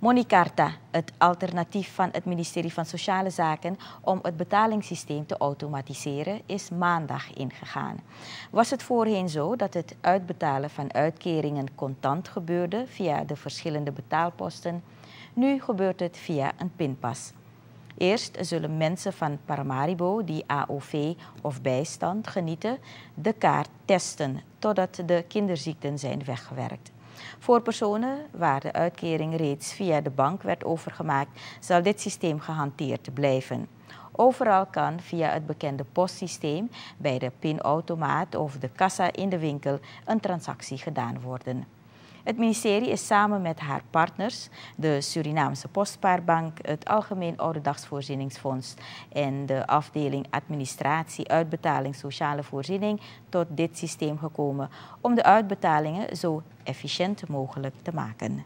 Monicarta, het alternatief van het ministerie van Sociale Zaken om het betalingssysteem te automatiseren, is maandag ingegaan. Was het voorheen zo dat het uitbetalen van uitkeringen contant gebeurde via de verschillende betaalposten? Nu gebeurt het via een pinpas. Eerst zullen mensen van Paramaribo die AOV of bijstand genieten de kaart testen totdat de kinderziekten zijn weggewerkt. Voor personen waar de uitkering reeds via de bank werd overgemaakt, zal dit systeem gehanteerd blijven. Overal kan via het bekende postsysteem bij de pinautomaat of de kassa in de winkel een transactie gedaan worden. Het ministerie is samen met haar partners, de Surinaamse Postspaarbank, het Algemeen Ouderdagsvoorzieningsfonds en de afdeling Administratie, Uitbetaling, Sociale Voorziening tot dit systeem gekomen om de uitbetalingen zo efficiënt mogelijk te maken.